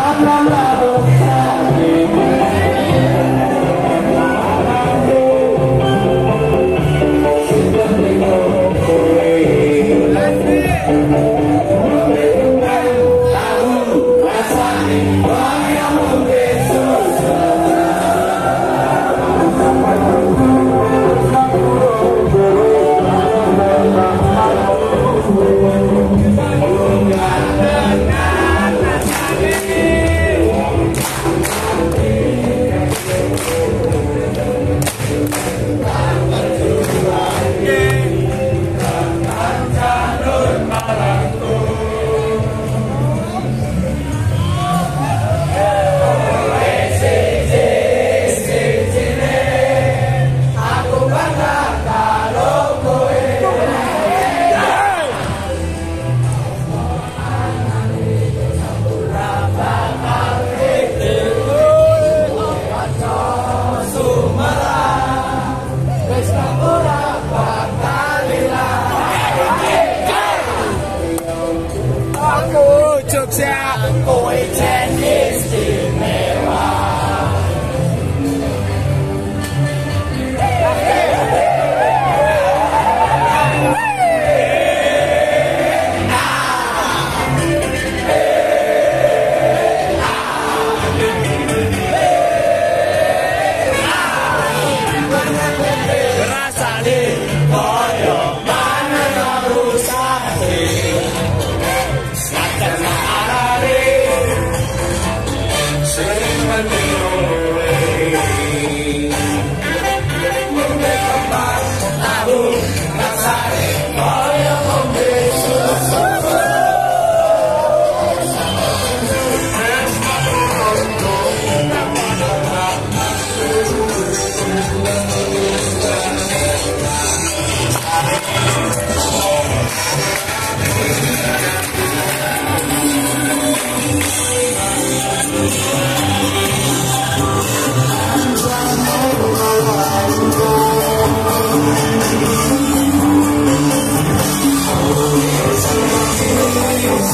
Lá, lá. took out. Boy, 10 is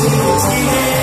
see, see.